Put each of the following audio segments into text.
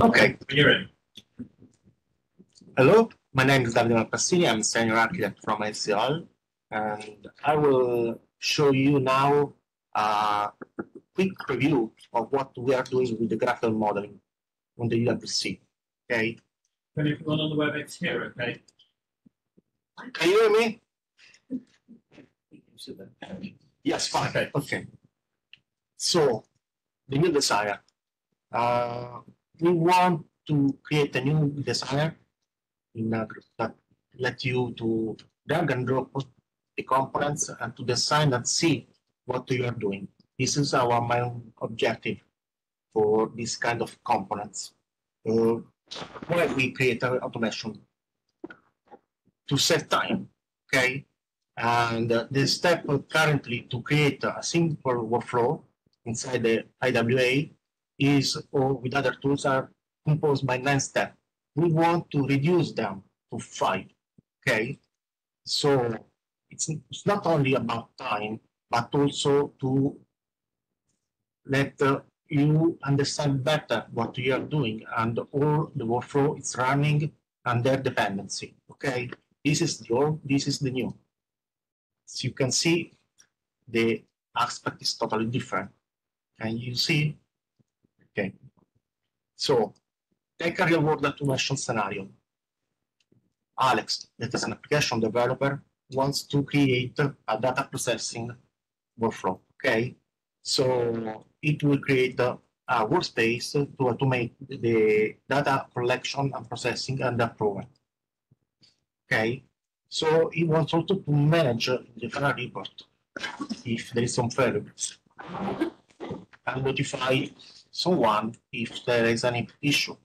Okay. You're in. Hello, my name is Davide Malpassini. I'm a senior architect from HCL, and I will show you now a quick review of what we are doing with the graphical modeling on the DWC. Okay, Can everyone on the WebEx hear, okay? can you hear me? Yes, fine. Okay. Okay. So, the new desire. Uh, we want to create a new desire in a group that let you to drag and drop the components and to design and see what you are doing. This is our main objective for this kind of components. Uh, why we create our automation to save time, okay? And uh, the step currently to create a simple workflow inside the IWA is, or with other tools, are composed by nine steps. We want to reduce them to five, okay? So it's, it's not only about time, but also to let uh, you understand better what you are doing and all the workflow is running under dependency, okay? This is the old, this is the new. As you can see, the aspect is totally different. Can you see? Okay. So take a real world automation scenario. Alex, that is an application developer, wants to create a data processing workflow. Okay. So it will create a, workspace to automate the data collection and processing and approval. Okay. So it wants also to manage the final report if there is some failures and notify someone if there is any issue.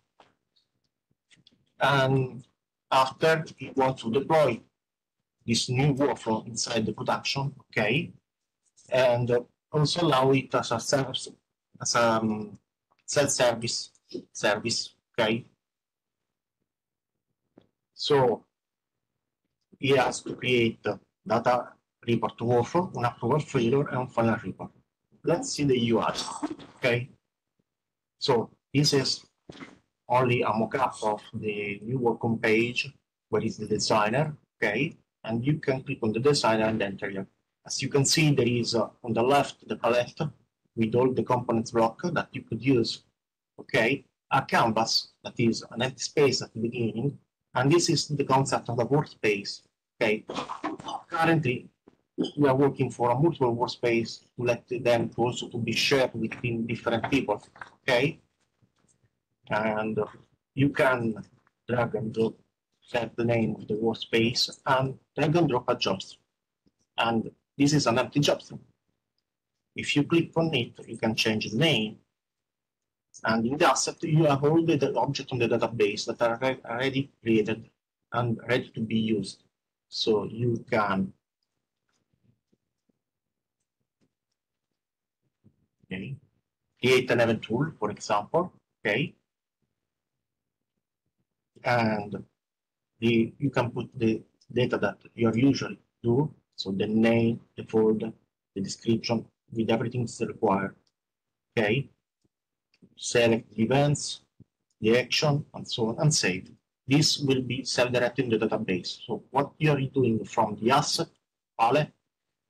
And after he wants to deploy this new workflow inside the production, okay, and also allow it as a service, as a um, self-service service, okay. So he has to create data report workflow, an approval failure, and final report. Let's see the UI, okay. So this is only a mock-up of the new welcome page where is the designer, okay? And you can click on the designer and enter here. As you can see, there is uh, on the left the palette with all the components block that you could use, okay? A canvas that is an empty space at the beginning, and this is the concept of the workspace, okay? Currently, we are working for a multiple workspace to let them to also to be shared between different people, okay? and you can drag and drop set the name of the workspace and drag and drop a job. And this is an empty job. If you click on it, you can change the name. And in the asset, you have all the objects on the database that are already created and ready to be used. So you can okay, create an event tool, for example, okay, and the you can put the data that you are usually do, so the name, the folder, the description, with everything that's required. Okay. Select the events, the action, and so on, and save. This will be self-directed in the database. So what you are doing from the asset file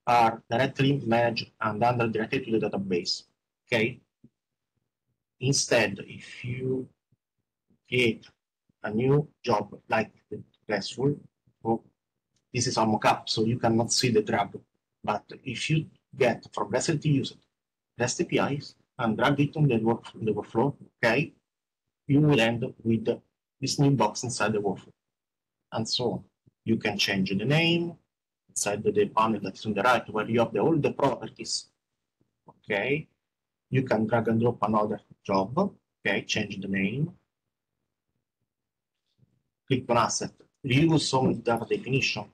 are directly managed and under directed to the database. Okay. Instead, if you create a new job like the RESTful. Oh, this is a mockup, so you cannot see the drag. But if you get from REST use it, REST APIs and drag it on the, work, the workflow, okay, you will end with this new box inside the workflow. And so. You can change the name inside the, the panel that's on the right where you have the, all the properties. Okay. You can drag and drop another job. Okay, change the name click on asset, reuse some data definition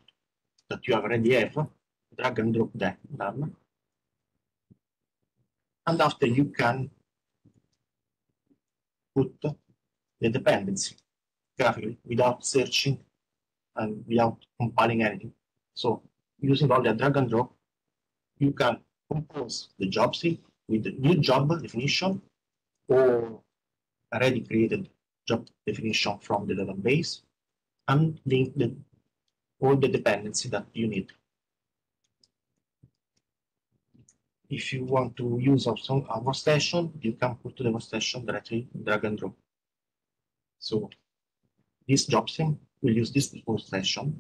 that you already have, drag and drop that them. And after you can put the dependency graphically without searching and without compiling anything. So using all the drag and drop, you can compose the job tree with the new job definition or already created job definition from the database and link the, all the dependency that you need. If you want to use also a workstation, you can put the workstation directly drag and drop. So this job stream will use this workstation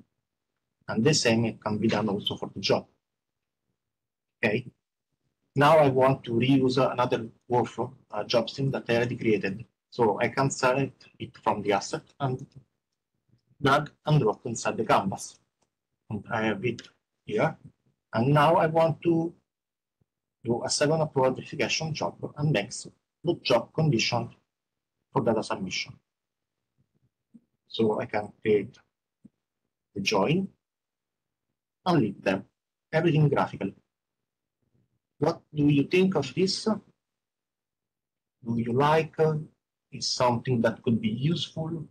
and the same can be done also for the job. Okay. Now I want to reuse another workflow, a uh, job stream that I already created. So I can select it from the asset and drag and drop inside the canvas. And I have it here. And now I want to do a second approval verification job and next the job condition for data submission. So I can create the join and link them, everything graphical. What do you think of this? Do you like? Is something that could be useful?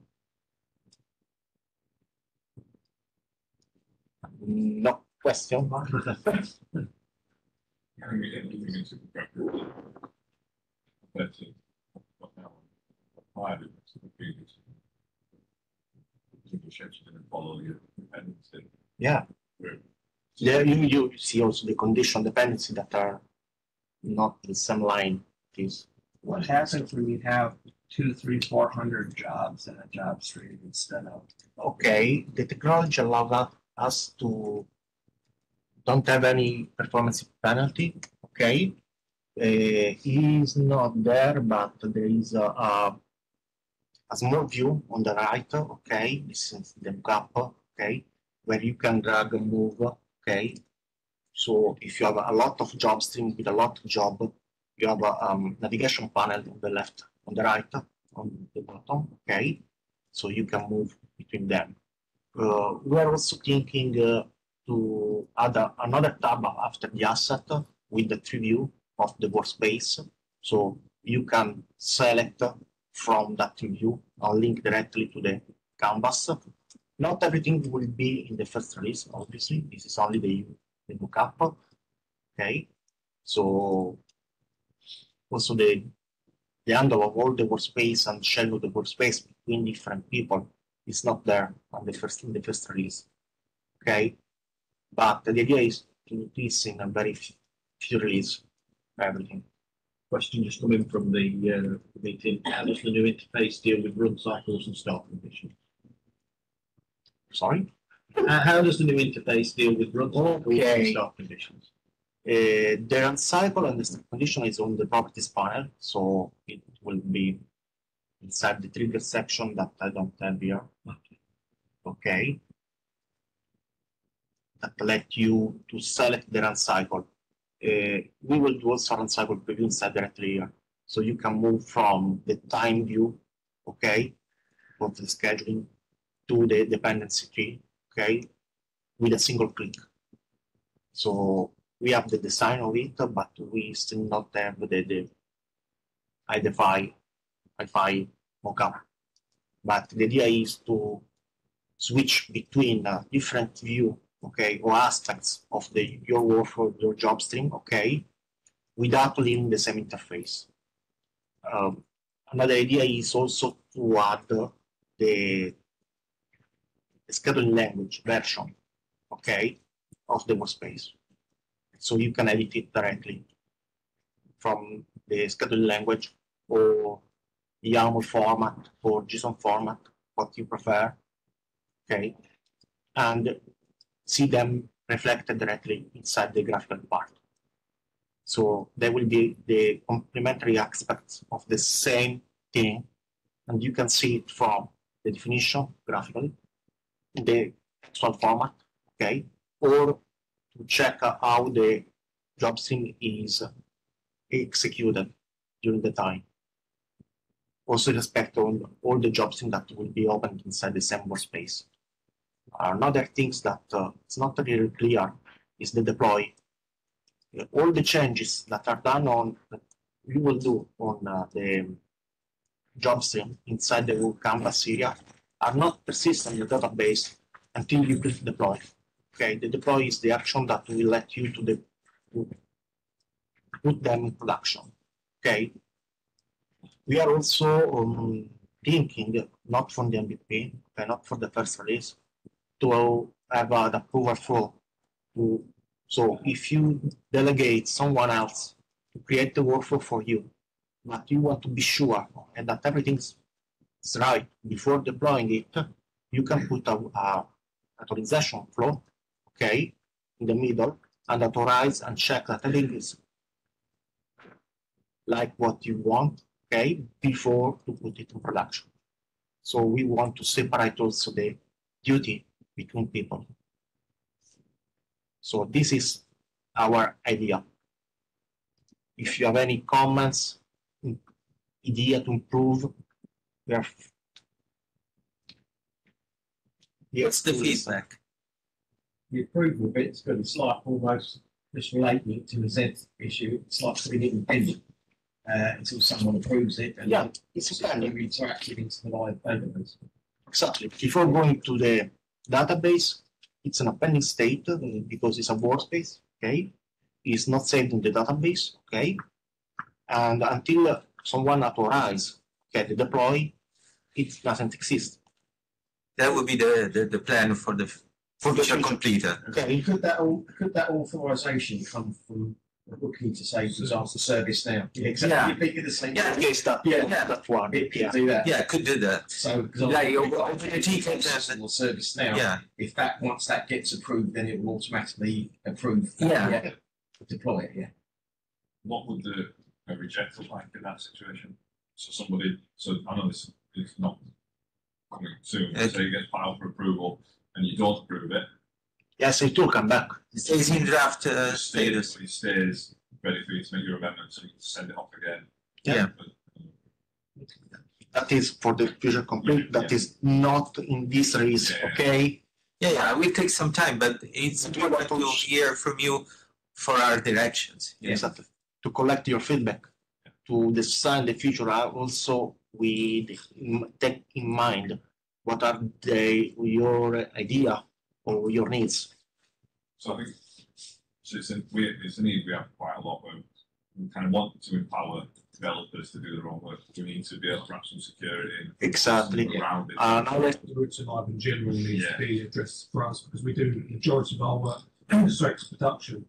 No question. I mean, anything is a record. That's it. What now? Applied it to the previous. You should follow your dependency. Yeah. There you, you see also the condition dependency that are not the same line. Is What happens when you have two, three, four hundred jobs in a job stream instead of? okay. The technology allows us to don't have any performance penalty. Okay, uh, is not there, but there is a, a, a small view on the right. Okay, this is the gap. Okay, where you can drag and move. Okay, so if you have a lot of job streams with a lot of job, you have a um, navigation panel on the left, on the right, on the bottom. Okay, so you can move between them. Uh, we are also thinking uh, to add a, another tab after the asset with the tree view of the workspace. So you can select from that view and link directly to the canvas. Not everything will be in the first release, obviously. This is only the, the mockup. Okay, so also the the handle of all the workspace and share of the workspace between different people is not there on the first in the first release. Okay, but the idea is to this in a very few, release everything. Question just coming from the uh, meeting. How does the new interface deal with run cycles and start conditions? Sorry. Uh, how does the new interface deal with and Okay. start conditions? Uh, the run cycle and the start condition is on the properties panel, so it will be inside the trigger section that I don't have here. Okay. That let you to select the run cycle. Uh, we will do also run cycle preview inside directly here. So you can move from the time view, okay, of the scheduling to the dependency tree, okay, with a single click. So we have the design of it, but we still not have the, the IDFI, IFI mockup. But the idea is to switch between uh, different view, okay, or aspects of the your workflow, your job stream, okay, without leaving the same interface. Um, another idea is also to add the, the scheduling language version, okay, of the workspace so you can edit it directly from the scheduling language or YAML format or JSON format, what you prefer. Okay, and see them reflected directly inside the graphical part. So they will be the complementary aspects of the same thing, and you can see it from the definition graphically, the actual format, okay, or to check how the job stream is executed during the time. Also respect on all the job stream that will be opened inside the same workspace. Another things that uh, it's not really clear is the deploy. All the changes that are done on you will do on uh, the job stream inside the canvas area are not persistent in the database until you click deploy. Okay, the deploy is the action that will let you to the put them in production. Okay. We are also um, thinking, not from the MVP, okay, not for the first release, to have an approval flow. To, so if you delegate someone else to create the workflow for you, but you want to be sure and that everything's right before deploying it, you can put a, a authorization flow, okay, in the middle and authorize and check that everything is like what you want, okay, before to put it in production. So we want to separate also the duty between people. So this is our idea. If you have any comments, mm, idea to improve, we are. What's the feedback? The approval bit's good, it's like almost just relating it to the Z issue, it's like putting it in pending. Uh, until someone approves it and. Yeah, it's It's okay. kind of interactive into the live database. Exactly. Before going to the database, it's an appending state uh, because it's a workspace, okay? It's not saved in the database, okay? And until uh, someone authorize, okay, the deploy, it doesn't exist, That would be the, the, the plan for the For the future future. completer. okay? Could that, au- could that authorization come from a booking to say, for example, ServiceNow? Yeah, Yeah. exactly, you think the same. Yeah. Yes, that, Yeah. that one, It yeah. could do that. Yeah, could do that. So. because Yeah, I- you're- if you're it's taking a system that- Or ServiceNow, Yeah, if that, once that gets approved, then it will automatically approve. Yeah. Deploy it, yeah. What would the a reject look like in that situation? So somebody, so I know this is not coming soon, Okay. say it gets filed for approval and you don't approve it, Yes, it will come back. it stays in draft uh, it stays, status. but it stays ready for you to make your amendments and you can send it off again. Yeah. But, um, That is for the future complete, that is not in this release, Yeah. okay? Yeah, yeah, it will take some time, but it's important to hear from you for our directions. Yeah. Exactly. To collect your feedback, to design the future, uh, also we take in mind what are the, your idea or your needs. So I think, so it's, in- we, it's a need we have quite a lot of, we kind of want to empower developers to do their own work, we need to be able to wrap some security in. Exactly. Around it. Uh, now let, The routes of life in general needs Yeah. to be addressed for us because we do the majority of our work straight to production.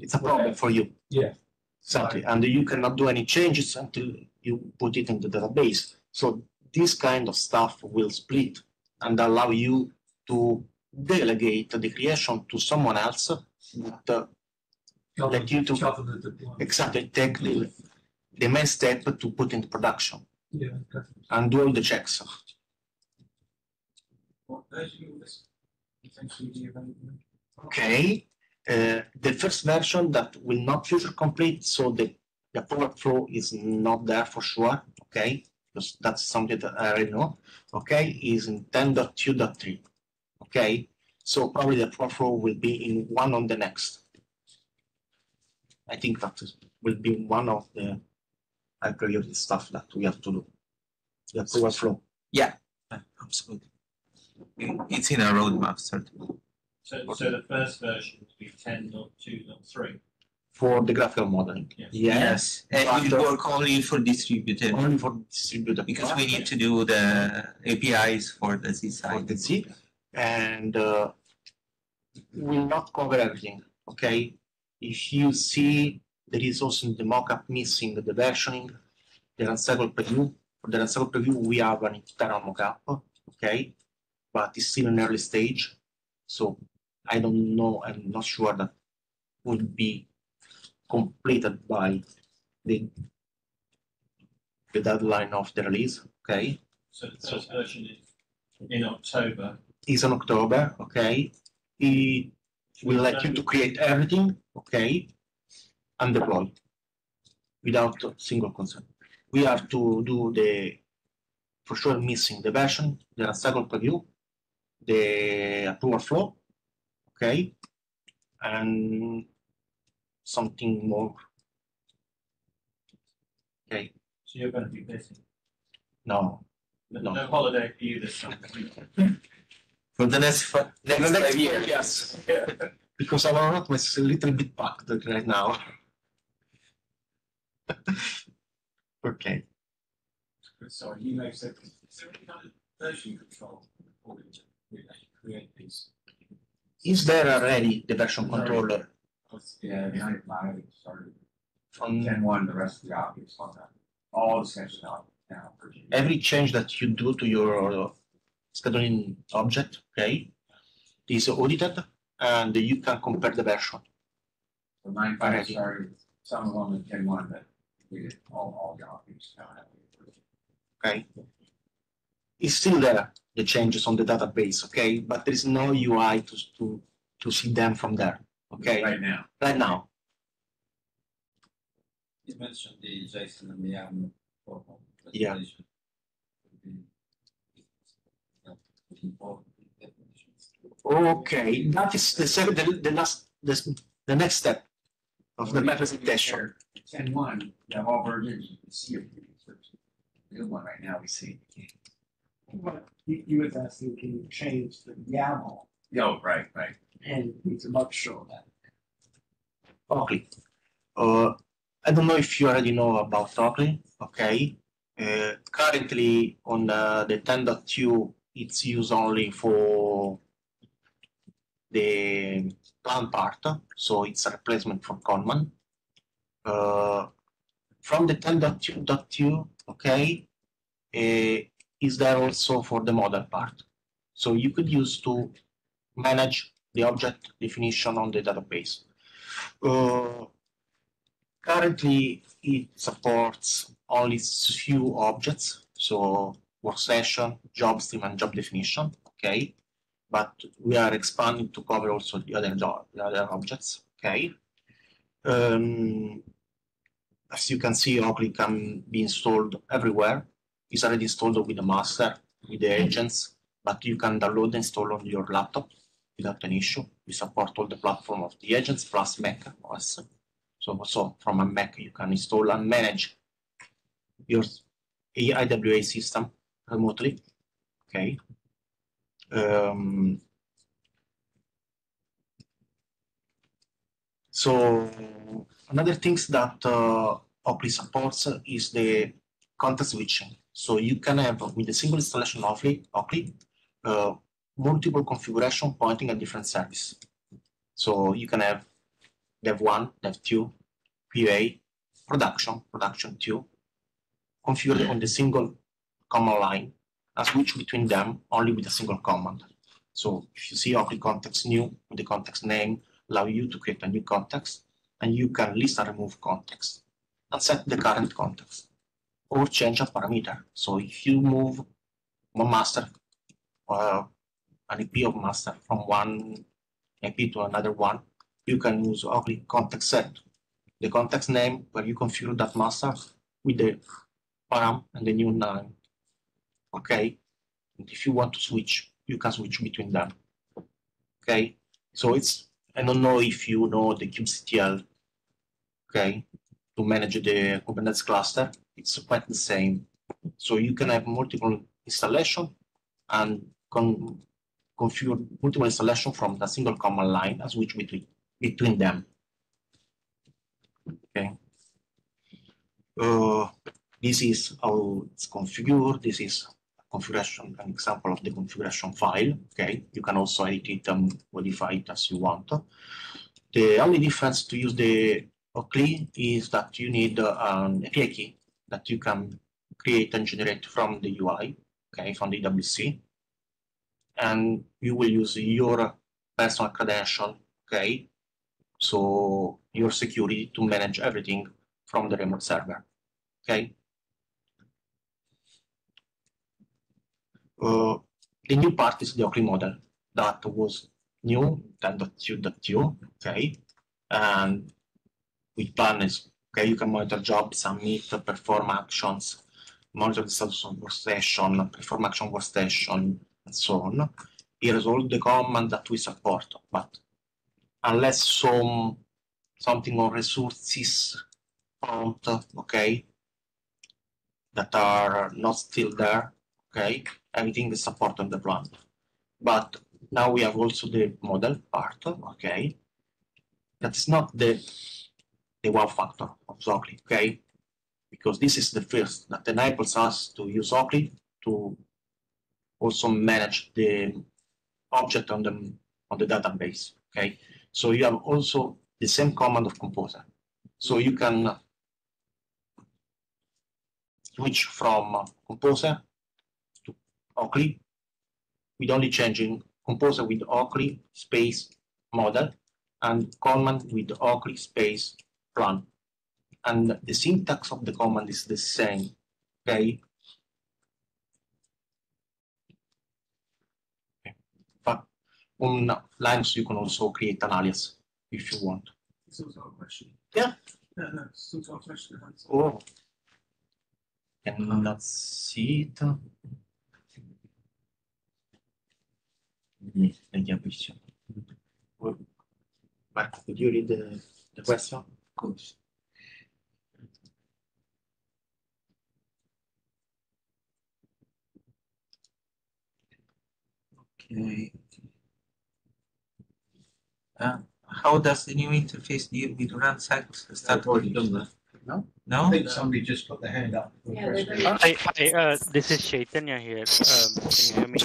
it's a problem for you. Yeah. Exactly, and you cannot do any changes until you put it in the database. So this kind of stuff will split and allow you to delegate the creation to someone else that uh, Cover- Like you to- Cover the deployment. exactly take the, the main step to put into production Yeah, okay. and do all the checks. What version of this? Essentially, do you have any- Okay, uh, the first version that will not future complete, so the, the product flow is not there for sure, okay? Because that's something that I already know, okay? Is in 10.2.3, okay? So probably the product flow will be in one on the next. I think that will be one of the priority stuff that we have to do. The approval flow. Yeah, absolutely. It's in our roadmap, certainly. So, so the first version will be 10.2.3? For the graphical modeling, Yes. yes, And it But, uh, work only for distributed, only for distributed. because we need to do the APIs for the Z for the Z, and uh, will not cover everything. Okay, if you see there is also in the mockup missing the versioning, the run cycle preview. For the run cycle preview, we have an internal mockup. Okay, but it's still an early stage, so I don't know. I'm not sure that would be completed by the the deadline of the release. Okay. So the first version is in October. is in October, okay? It will let you to create everything, okay? And deploy without a single concern. We have to do the, for sure missing the version, the second preview, the approval flow, okay? And something more. Okay, So you're going to be busy. no, No, No. no holiday for you this summer. For the next, fi- next five years. Yes. Because our roadmap is a little bit packed right now. okay. Sorry, you may have said, is there any kind of version control according to create these? Is there already the version controller Yeah, behind mine, it started um, on ten one, the rest of the objects on that. All the out now. every change that you do to your scheduling object, okay, is audited and you can compare the version. So nine five started, some of them in ten one, but we did all, all the objects now. okay? It's still there, the changes on the database, okay? But there is no UI to, to, to see them from there, okay? Right now. Right now, You mentioned the JSON and the YAML. for Yeah. presentation. Looking for definitions. okay, that is the second, the, the last, the, the next step of the representation. Ten one, you have all versions, you can see it. The other one right now, we see. But you, you was asking, can you change the YAML Oh, right, right. And can not show that. Okay. Uh, I don't know if you already know about OCLI, okay? Uh, currently on uh, the 10.2, it's used only for the plan part, so it's a replacement for Conman. Uh, from the 10.2.2, okay, uh, is there also for the model part. So you could use to manage the object definition on the database. Uh, currently, it supports only few objects, so work workstation, job stream, and job definition. Okay, but we are expanding to cover also the other the other objects. Okay. Um, as you can see, OCLI can be installed everywhere. It's already installed with the master, with the agents, but you can download and install on your laptop without an issue. We support all the platform of the agents plus Mac OS. So, so from a Mac, you can install and manage your IWA system remotely. Okay. Um, so another things that uh, supports is the context switching. So you can have with a single installation of OCLI uh, multiple configuration pointing at different service. So you can have dev one, dev two, PA, production, production two, configured on the single command line and switch between them only with a single command. So if you see OCLI context new with the context name, allow you to create a new context and you can list and remove context and set the current context or change a parameter. So if you move one master uh, an IP of master from one IP to another one, you can use only context set, the context name where you configure that master with the param and the new name. Okay, and if you want to switch, you can switch between them. Okay, so it's I don't know if you know the kubectl. Okay, to manage the Kubernetes cluster, it's quite the same. So you can have multiple installation and con configure multiple installation from the single command line as switch between between them. Okay. Uh, this is how it's configured. This is configuration, an example of the configuration file. Okay, you can also edit it and modify it as you want. The only difference to use the OCLI is that you need uh, um, a CLI key that you can create and generate from the UI, okay, from the WC and you will use your personal credential, okay? So your security to manage everything from the remote server, okay? Uh, the new part is the OCLI model that was new 10.2.2, okay? And we plan is, okay, you can monitor jobs, submit, perform actions, monitor the status of workstation, perform action workstation, and so on. Here is all the command that we support, but unless some something on resources found, okay, that are not still there, okay, everything is supported on the plant. But now we have also the model part, okay, that is not the the wow factor of Zocli, okay. because this is the first that enables us to use OCLI to also manage the object on the on the database. Okay, so you have also the same command of Composer, so you can switch from Composer to OCLI with only changing Composer with OCLI space model and command with OCLI space run. And the syntax of the command is the same. Okay. But on Linux, you can also create an alias if you want. Still got a question. Yeah. Yeah, no, still got a question. Oh. Cannot see it. Mm, Vediamo se- Marco, could you read the, the question? Of course. Okay. Uh, how does the new interface deal with run cycles? I've already done that. I No? think somebody just put their hand up. Yeah, they're question. very- Hi, hi, uh, this is Chaitanya here. Um, can you hear me?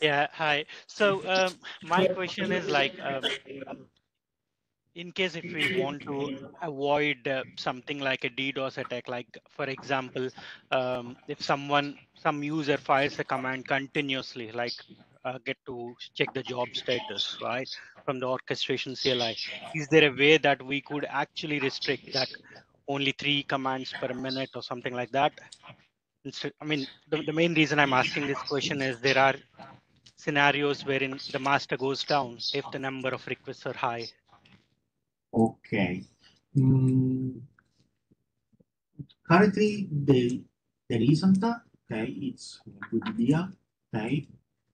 Yeah, hi. So um, my question is like, um, in case if we want to avoid uh, something like a DDoS attack, like for example, um, if someone, some user fires a command continuously, like uh, get to check the job status, right, from the orchestration CLI, is there a way that we could actually restrict that only three commands per minute or something like that? Instead, I mean, the, the main reason I'm asking this question is there are scenarios wherein the master goes down if the number of requests are high. Okay. Mm, currently, there, there isn't. Okay, it's a good idea. Okay,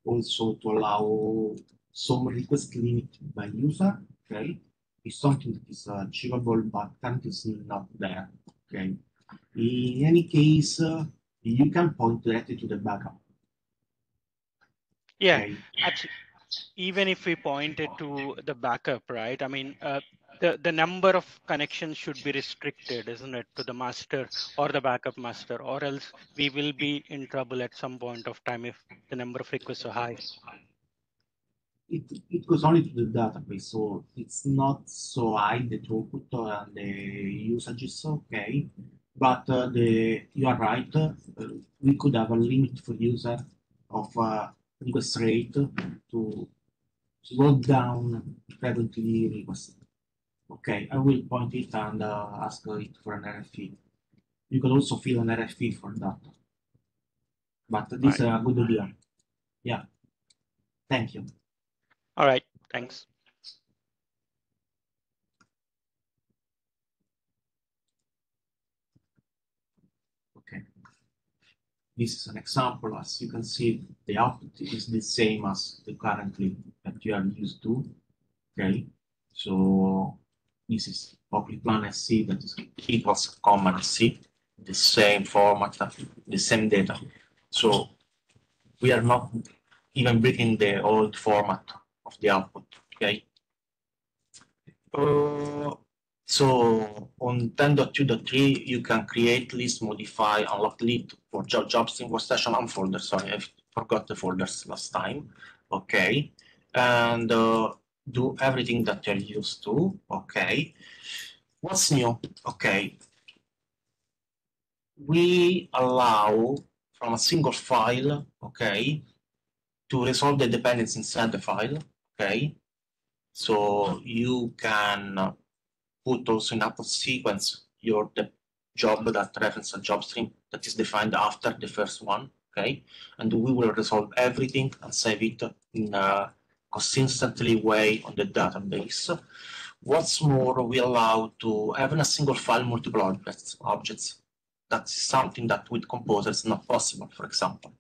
also to allow some request limit by user. Okay, is something that is achievable, but currently is not there. Okay. In any case, uh, you can point directly to the backup. Yeah, Okay. actually, even if we point it to the backup, right? I mean, uh, the the number of connections should be restricted, isn't it, to the master or the backup master, or else we will be in trouble at some point of time if the number of requests are high. it, it goes only to the database, so it's not so high the throughput and the usage is okay. But uh, the you are right, uh, we could have a limit for user of uh, request rate to slow down frequently request. Okay, I will point it and uh, ask it for an RFE. You can also fill an RFE for that. But this is a good idea. Yeah. Thank you. All right, thanks. Okay. This is an example. As you can see, the output is the same as the currently that you are used to. Okay. So this is public plan SC that is equals Conman SC, the same format, the same data. So we are not even breaking the old format of the output. Okay. Uh, so on 10.2.3, you can create list, modify, unlock list for job, jobs, workstation, and folder. Sorry, I forgot the folders last time. Okay. And uh, do everything that you're used to. Okay. What's new? Okay. We allow from a single file, okay, to resolve the dependency inside the file. Okay. So you can uh, put also in output sequence your job that reference a job stream that is defined after the first one. Okay. And we will resolve everything and save it in a consistently way on the database. What's more, we allow to have in a single file multiple objects. objects. That's something that with Composer is not possible, for example.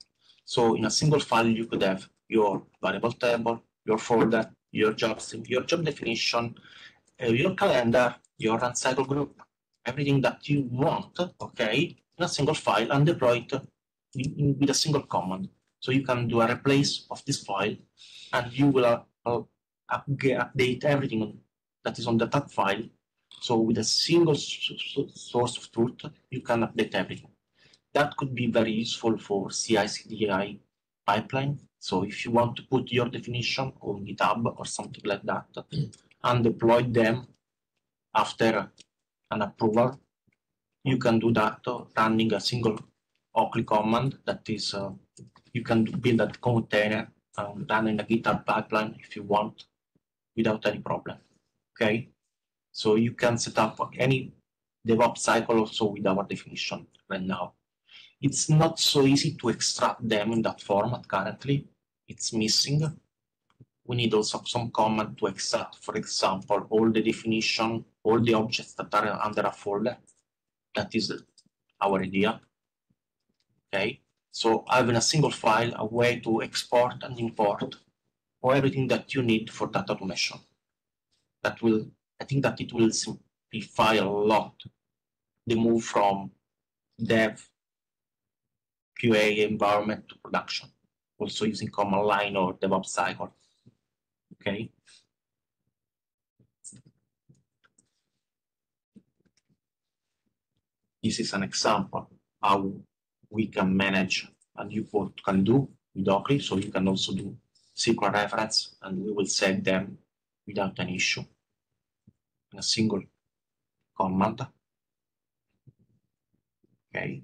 So in a single file, you could have your variable table, your folder, your job your job definition, uh, your calendar, your run cycle group, everything that you want, okay, in a single file and deploy it in, in- with a single command. So you can do a replace of this file and you will uh, update everything that is on the tab file. So with a single source of truth, you can update everything. That could be very useful for CI/CD pipeline. So if you want to put your definition on GitHub or something like that and deploy them after an approval, you can do that uh, running a single OCLI command that is, uh, you can build a container um, and run in a GitHub pipeline if you want without any problem. Okay, so you can set up any DevOps cycle also with our definition right now. It's not so easy to extract them in that format currently. It's missing. We need also some command to extract, for example, all the definition, all the objects that are under a folder. That is our idea. Okay, so having a single file, a way to export and import or everything that you need for that automation. That will, I think that it will simplify a lot the move from dev QA environment to production, also using command line or DevOps cycle. Okay. This is an example how we can manage and you can do with OCLI. So you can also do SQL reference and we will set them without an issue in a single command. Okay.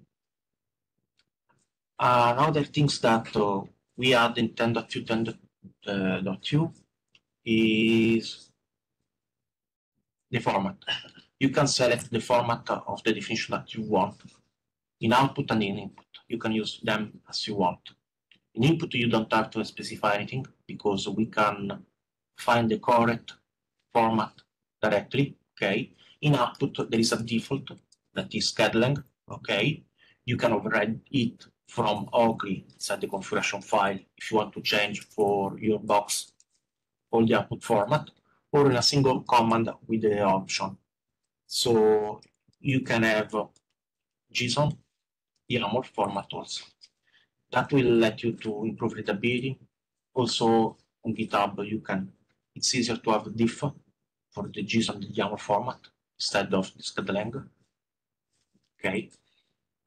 Uh, another things that uh, we add in 10.2 10.2 is the format. You can select the format of the definition that you want in output and in input. You can use them as you want. In input, you don't have to specify anything because we can find the correct format directly. Okay. In output, there is a default that is scheduling. Okay. You can override it from OCLI inside the configuration file if you want to change for your box all the output format or in a single command with the option. So you can have JSON, YAML format also. That will let you to improve readability. Also on GitHub, you can, it's easier to have diff for the JSON, the YAML format instead of the scheduling. Okay.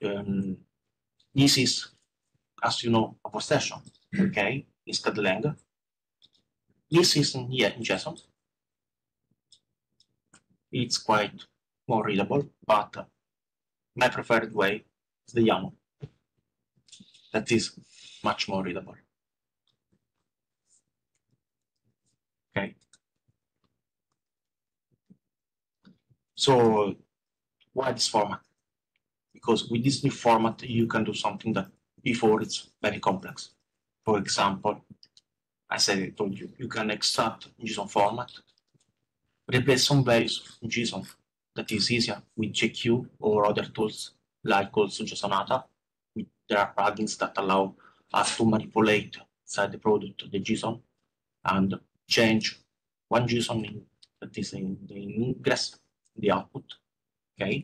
Um, this is, as you know, a possession, okay, in scheduling. This is in, yeah, in JSON. It's quite more readable, but my preferred way the YAML. That is much more readable. Okay. So why this format? Because with this new format, you can do something that before it's very complex. For example, as I told you, you can extract JSON format, replace some values in JSON that is easier with JQ or other tools like also JSONata. There are plugins that allow us to manipulate inside the product the JSON and change one JSON in, that is in the ingress, the output. Okay.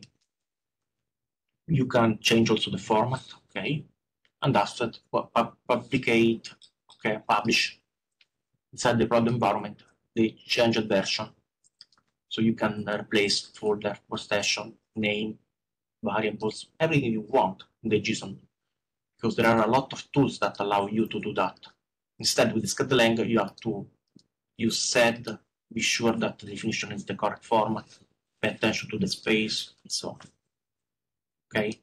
You can change also the format. Okay. And after publicate, okay, publish inside the product environment the changed version. So you can replace folder, possession, name, variables, everything you want in the JSON. Because there are a lot of tools that allow you to do that. Instead, with scheduling, you have to use sed, be sure that the definition is the correct format, pay attention to the space, and so on. Okay.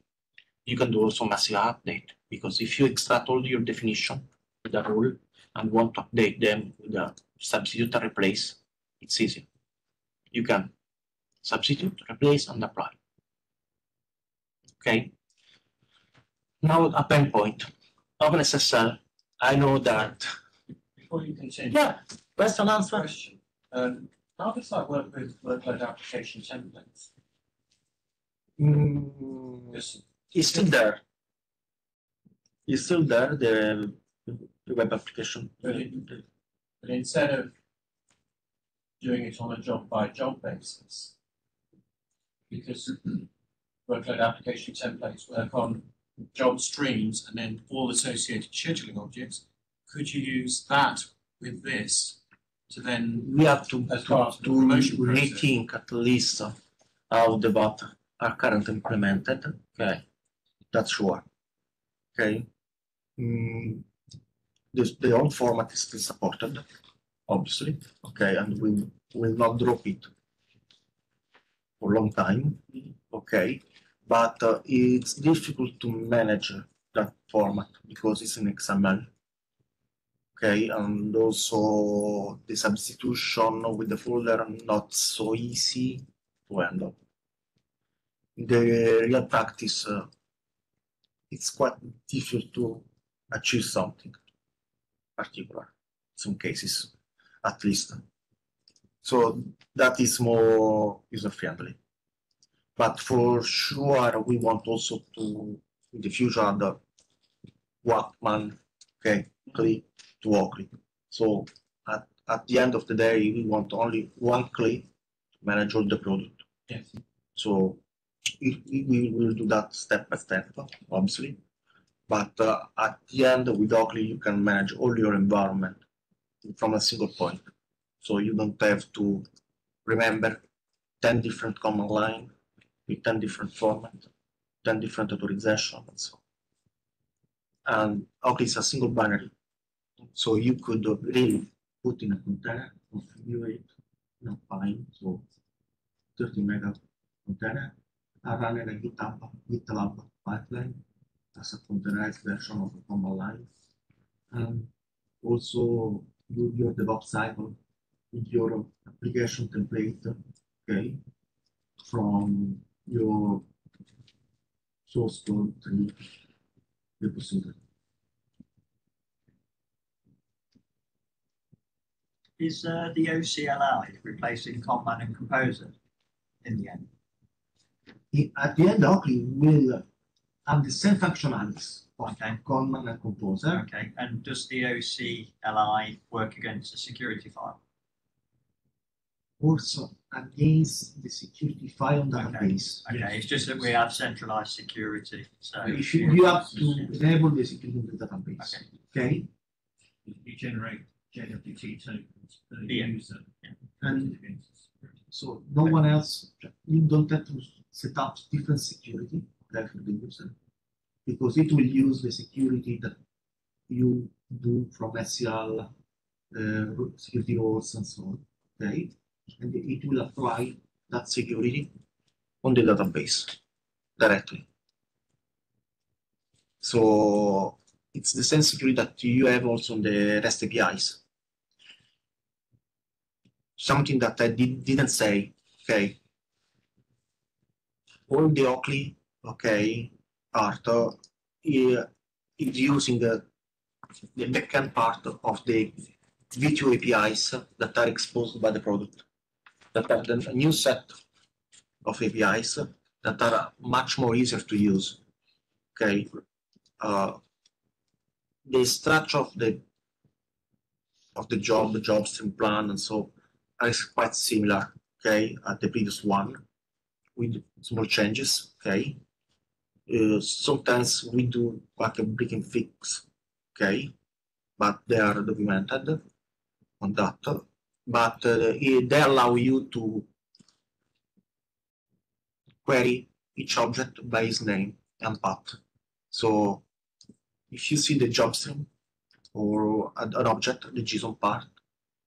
You can do also massive update because if you extract all your definition with a rule and want to update them with a substitute and replace, it's easy. You can substitute, replace, and apply. Okay. Now a pain point. OpenSSL. I know that. Before you continue. Yeah. Question answer. Question. Um, how does that work with workload application templates? Mm, Because it's still there. It's still there. The, the web application. But But instead of doing it on a job by job basis, because workload application templates work on job streams and then all associated scheduling objects, could you use that with this to then, We have to, As part of to rethink at least how the bot are currently implemented, okay? That's sure. Okay? Mm, this, the old format is still supported, obviously, okay, and we will not drop it for a long time, okay? But uh, it's difficult to manage that format because it's in XML. Okay, and also the substitution with the folder not so easy to handle. In the real practice, uh, it's quite difficult to achieve something particular, some cases, at least. So that is more user friendly. But for sure, we want also to, in the future, add the Walkman, okay, click to OCLI. So at, at the end of the day, we want only one click to manage all the product. Yes. So it, we we will do that step by step, obviously. But uh, at the end, with OCLI, you can manage all your environment from a single point. So you don't have to remember 10 different command line with 10 different formats, 10 different authorization, and so on. And OCLI is a single binary. So you could really put in a container, configure it, you know, fine, so 30 mega container, and run in a GitHub, GitLab pipeline as a containerized version of a command line. And also do your DevOps cycle with your application template, okay, from your source code to repository. Is uh, the OCLI replacing Conman and Composer in the end? At the end, OCLI will have the same functionalities of Okay. Conman and Composer. Okay, and does the OCLI work against the security file? Also against the security file database. Okay, it's just that we have centralized security, so. If you, you have to enable the security in the database, Okay. okay? You generate JWT tokens per Yeah. user. And so no one else, you don't have to set up different security there for the user. Because it will use the security that you do from SCL, uh, security roles and so on, okay? And it will apply that security on the database directly. So it's the same security that you have also on the REST APIs. Something that I did, didn't say, okay. All the OCLI, okay, part uh, is using the, the backend part of the V2 APIs that are exposed by the product. That are the new set of APIs that are much more easier to use. Okay. Uh, the structure of the of the job, the job stream plan, and so is quite similar. Okay, at the previous one, with small changes. Okay. Uh, sometimes we do like a break and fix. Okay, but they are documented on that. But uh, it- they allow you to query each object by its name and path. So if you see the job stream or an object, the JSON part,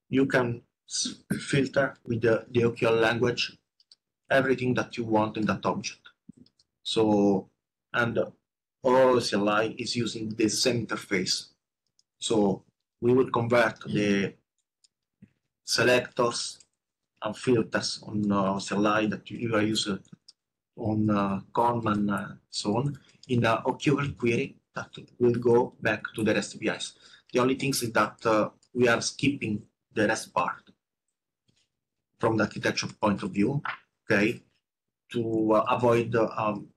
you can filter with the, the OQL language everything that you want in that object. So, and all CLI is using the same interface. So we will convert the selectors and filters on uh, CLI that you are using on uh, Conman and so on in the OQL query that will go back to the REST APIs. The only thing is that uh, we are skipping the REST part from the architecture point of view, okay, to uh, avoid uh, um,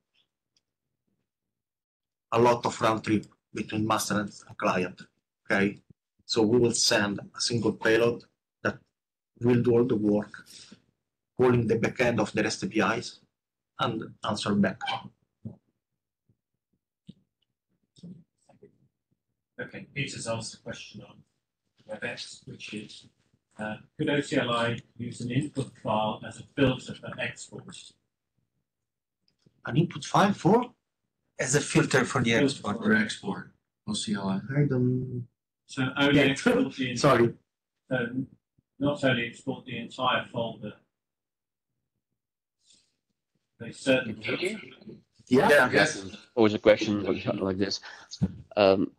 a lot of round trip between master and client, okay. So we will send a single payload will do all the work, calling the backend of the REST APIs and answer back. Okay, Peter's asked a question on WebEx, which is, uh, could OCLI use an input file as a filter for export? An input file for? As a filter for the Filter export. for export, OCLI. I don't. So only Yeah. export the, Sorry. um, not only export the entire folder. They certainly. Yeah. Yes. pose a question like, like this. Um,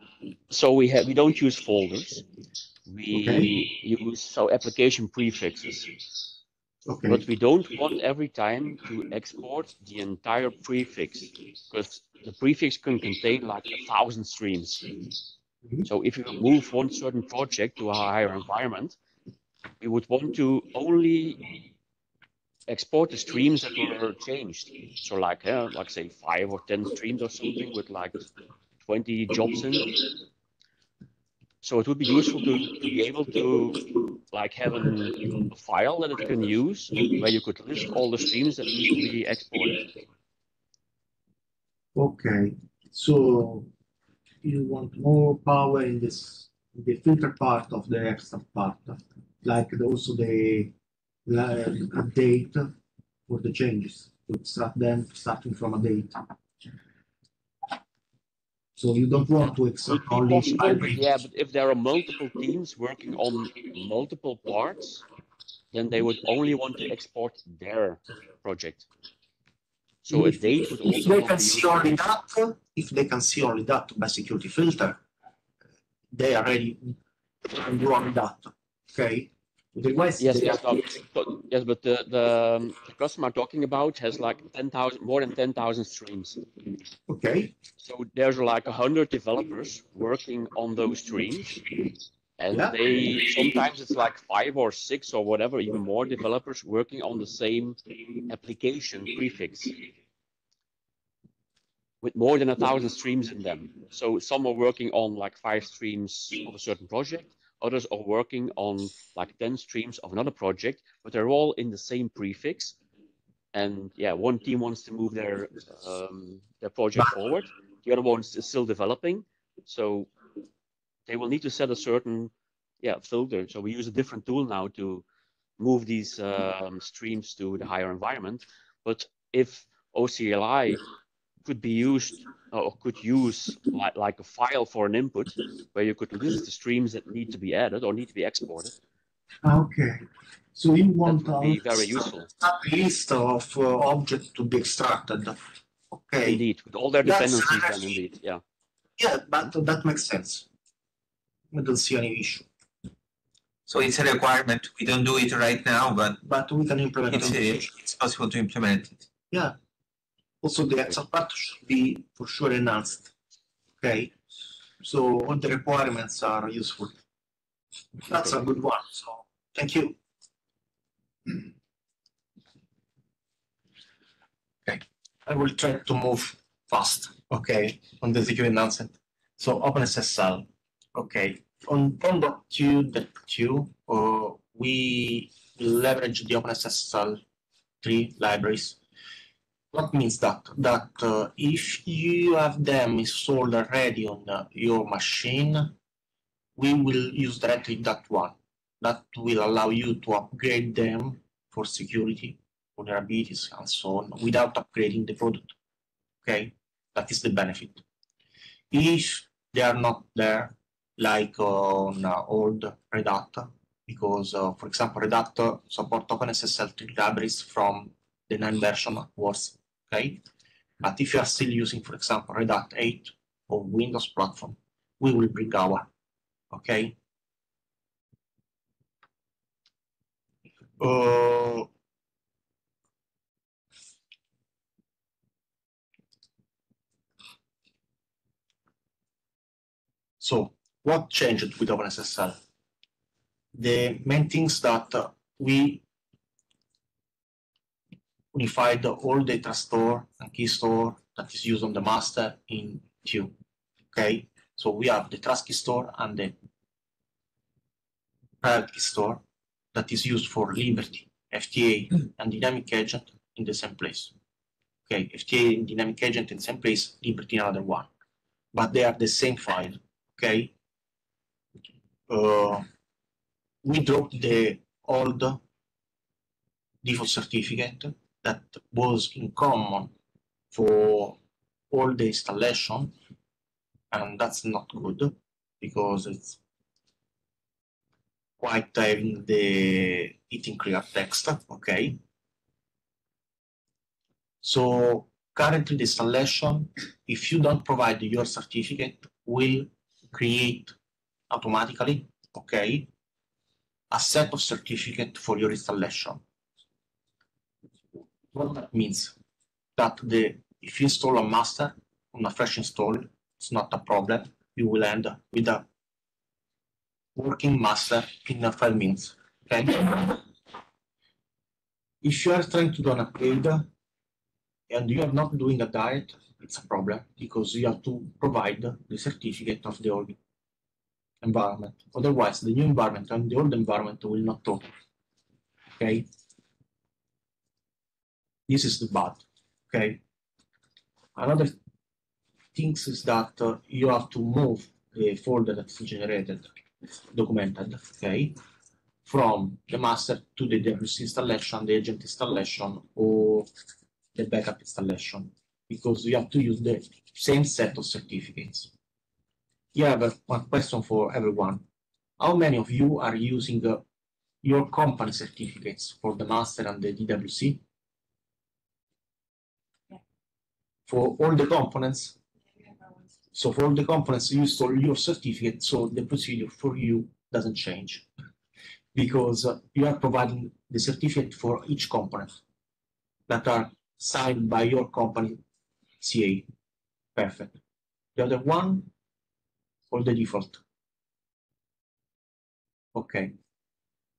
so we have we don't use folders. We Okay. use so application prefixes, Okay. but we don't want every time to export the entire prefix because the prefix can contain like a thousand streams. Mhm. So if you move one certain project to a higher environment, we would want to only export the streams that were changed. So like, uh, like say five or 10 streams or something with like 20 jobs in it. So it would be useful to, to be able to like have an, a file that it can use where you could list all the streams that need to be exported. Okay. So you want more power in this the filter part of the extract part, like the- also the uh, update for the changes to extract them starting from a date. So you don't want to extract only yeah, but if there are multiple teams working on multiple parts, then they would only want to export their project. So a If- date would If they can see only that, if they can see only that by security filter, they are do only that. Okay. Otherwise, Yes, yes, no, but, yes, but the, the, um, the customer talking about has like 10,000, more than 10,000 streams. okay. So there's like 100 developers working on those streams. And Yeah. they, sometimes it's like five or six or whatever, even more developers working on the same application prefix. With more than a thousand streams in them. So some are working on like five streams of a certain project. Others are working on like 10 streams of another project, but they're all in the same prefix. And yeah, one team wants to move their um, their project forward. The other one is still developing. So they will need to set a certain yeah filter. So we use a different tool now to move these um, streams to the higher environment. But if OCLI could be used or could use like, like a file for an input where you could list the streams that need to be added or need to be exported, Okay. So you want would be very useful. a list of uh, objects to be extracted. Okay. Indeed, with all their That's dependencies, then indeed, yeah. Yeah, but that makes sense. We don't see any issue. So it's a requirement. We don't do it right now, but But we can implement it's, it. uh, it's possible to implement it. Yeah. Also, the Excel part should be for sure enhanced. Okay. So all the requirements are useful. That's a good one. So thank you. Okay. I will try to move fast. Okay. On the security announcement. So OpenSSL. Okay. On Pondot 2.2, uh, we leverage the OpenSSL three libraries. What means that? That uh, if you have them installed already on uh, your machine, we will use directly that one. That will allow you to upgrade them for security, vulnerabilities, and so on, without upgrading the product. Okay, that is the benefit. If they are not there, like on uh, old Red Hat, because, uh, for example, Red Hat support OpenSSL 3 libraries from the 9 version was okay? But if you are still using, for example, Red Hat 8 or Windows platform, we will bring our, okay? Uh, so what changed with OpenSSL? The main things that uh, we unified all data store and key store that is used on the master in two. Okay, so we have the trust key store and the private key store that is used for Liberty, FTA, and dynamic agent in the same place. Okay, FTA and dynamic agent in the same place, Liberty another one, but they are the same file. okay, uh, we dropped the old default certificate that was in common for all the installation, and that's not good because it's quite having the eating clear text, okay? So currently the installation, if you don't provide your certificate, will create automatically, okay, a set of certificate for your installation. What that means that the if you install a master on a fresh install, it's not a problem. You will end with a working master in a five minutes. Okay. If you are trying to do an upgrade and you are not doing a diet, it's a problem because you have to provide the certificate of the old environment. Otherwise, the new environment and the old environment will not talk. Okay. This is the bad. Okay. Another things is that uh, you have to move the folder that's generated, documented, okay, from the master to the DWC installation, the agent installation, or the backup installation, because you have to use the same set of certificates. You have uh, one question for everyone. How many of you are using uh, your company certificates for the master and the DWC? For all the components, so for all the components, you install your certificate, so the procedure for you doesn't change. Because uh, you are providing the certificate for each component that are signed by your company CA. Perfect. The other one, or the default. Okay.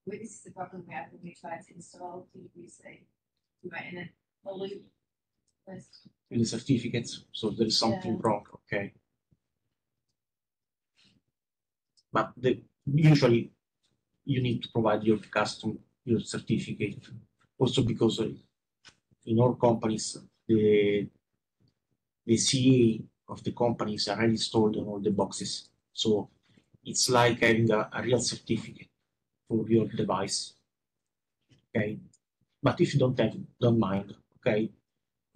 Well, this is the problem we have when we try to install a loop. List. in the certificates, so there is something Yeah. wrong, okay? But the, usually you need to provide your custom, your certificate, also because uh, in all companies, the the CA of the company is already installed on all the boxes. So it's like having a, a real certificate for your device. Okay, but if you don't have, don't mind, okay,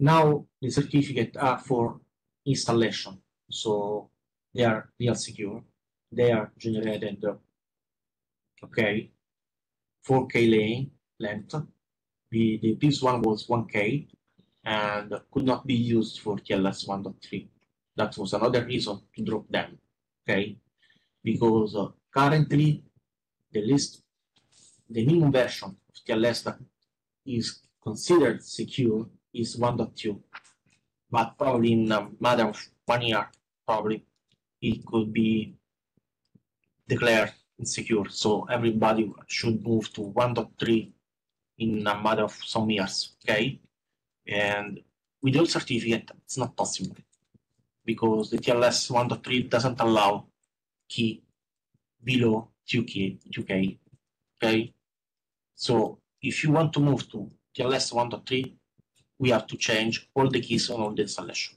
now the certificate are for installation, so they are real secure. They are generated, okay, 4K lane length. The, the previous one was 1K and could not be used for TLS 1.3. That was another reason to drop them, okay? Because uh, currently the list, the minimum version of TLS that is considered secure is 1.2, but probably in a matter of one year, probably it could be declared insecure. So everybody should move to 1.3 in a matter of some years, okay? And with your certificate, it's not possible because the TLS 1.3 doesn't allow key below 2K, 2K, okay? So if you want to move to TLS 1.3, we have to change all the keys on all the installation.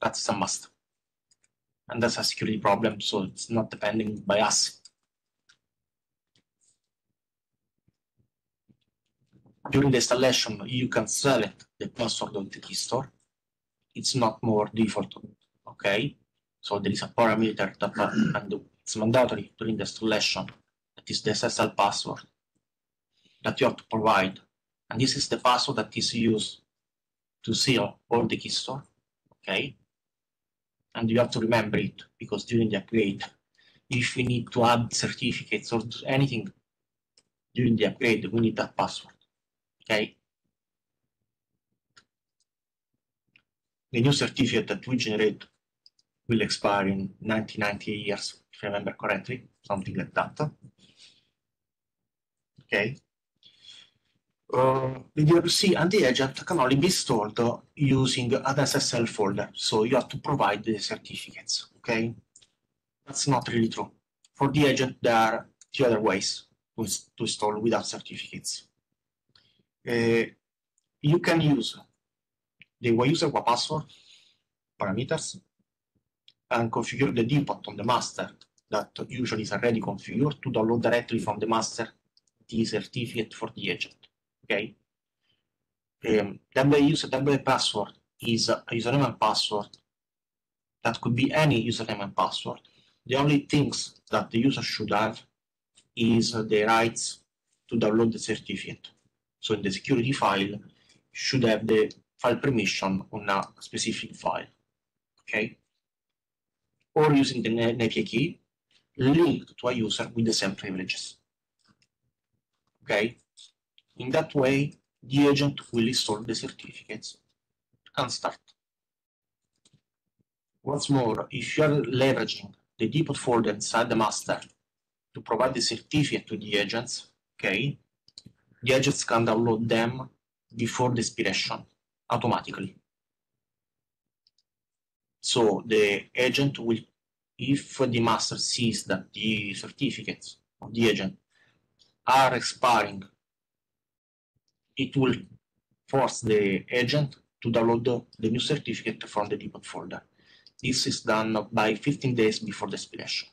That's a must. And that's a security problem, so it's not depending by us. During the installation, you can select the password of the key store. It's not more default, okay? So there is a parameter that and it's mandatory during the installation. That is the SSL password that you have to provide. And this is the password that is used to seal all the key store, okay? And you have to remember it because during the upgrade, if we need to add certificates or anything during the upgrade, we need that password, okay? The new certificate that we generate will expire in 1990 years, if I remember correctly, something like that. Okay. Uh, the DWC and the agent can only be stored using an SSL folder, so you have to provide the certificates, okay? That's not really true. For the agent, there are two other ways to, to install without certificates. Uh, you can use the user password parameters, and configure the depot on the master that usually is already configured to download directly from the master the certificate for the agent. Okay. Um, WA user WA password is a username and password that could be any username and password. The only things that the user should have is the rights to download the certificate. So in the security file, should have the file permission on a specific file. Okay. Or using the NAPI key linked to a user with the same privileges. Okay. In that way, the agent will install the certificates and start. Once more, if you are leveraging the depot folder inside the master to provide the certificate to the agents, okay, the agents can download them before the expiration automatically. So the agent will, if the master sees that the certificates of the agent are expiring, it will force the agent to download the, new certificate from the depot folder. This is done by 15 days before the expiration.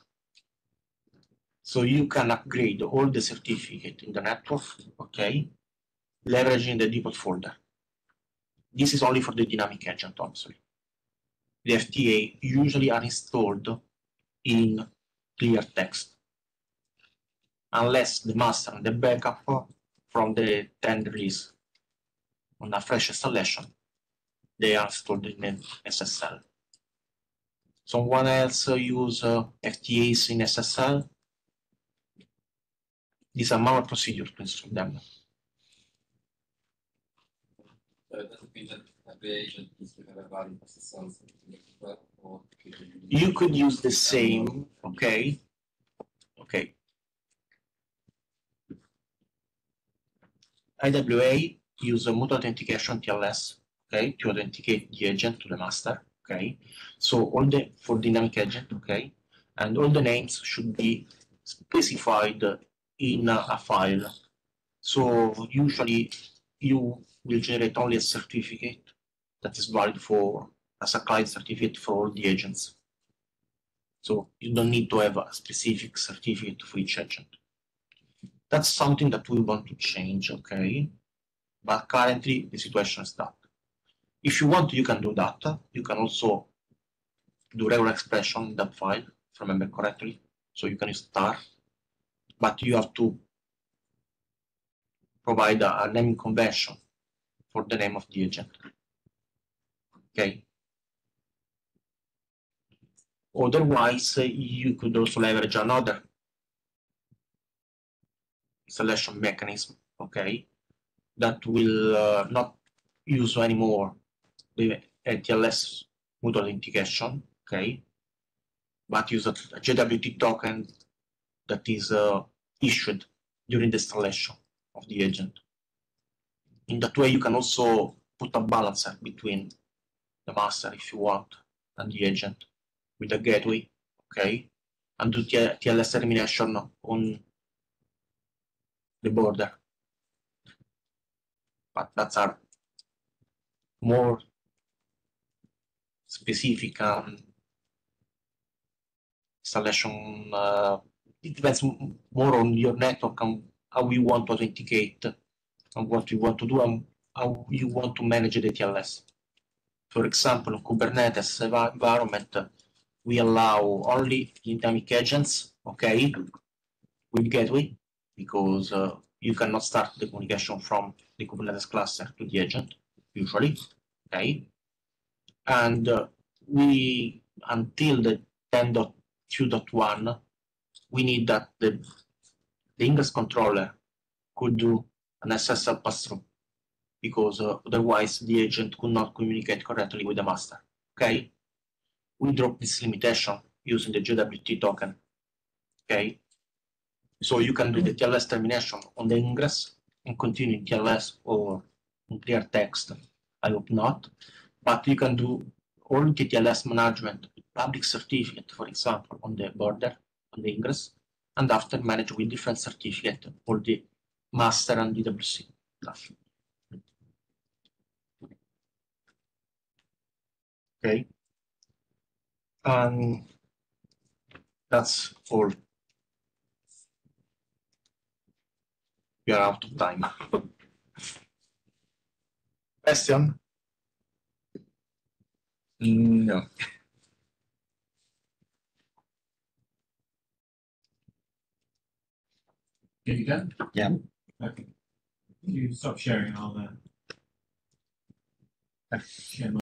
So you can upgrade all the certificate in the network, okay, leveraging the depot folder. This is only for the dynamic agent, obviously. The FTA usually are installed in clear text, unless the master and the backup from the 10 release on a fresh installation, they are stored in SSL. Someone else use uh, FTAs in SSL. These are our procedure to install them. A You could use the same, okay? Okay. IWA use a mutual authentication TLS, okay, to authenticate the agent to the master, okay? So all the, for dynamic agent, okay? And all the names should be specified in a, a file. So usually you will generate only a certificate that is valid for as a client certificate for all the agents. So you don't need to have a specific certificate for each agent. That's something that we want to change, okay? But currently the situation is that. If you want, you can do that. You can also do regular expression in that file, if I remember correctly. So you can start, but you have to provide a, a naming convention for the name of the agent. Okay. Otherwise, you could also leverage another selection mechanism, okay, that will uh, not use anymore the TLS mutual authentication, okay, but use a, a JWT token that is uh, issued during the installation of the agent. In that way, you can also put a balancer between the master, if you want, and the agent with a gateway, okay, and do TLS termination on the border. But that's our more specific um, installation. Uh, it depends more on your network and how you want to authenticate and what you want to do and how you want to manage the TLS. For example, Kubernetes environment, we allow only dynamic agents, okay, with gateway, because uh, you cannot start the communication from the Kubernetes cluster to the agent, usually, okay? And uh, we, until the 10.2.1, we need that the, the ingress controller could do an SSL pass-through, because uh, otherwise the agent could not communicate correctly with the master, okay? We drop this limitation using the JWT token, okay? So you can do the TLS termination on the ingress and continue in TLS or in clear text. I hope not. But you can do all the TLS management with public certificate, for example, on the border, on the ingress, and after manage with different certificate for the master and DWC stuff. Okay. And that's all. We are out of time. Question? No. Are you done? Yeah. Okay. You stop sharing, all that. share my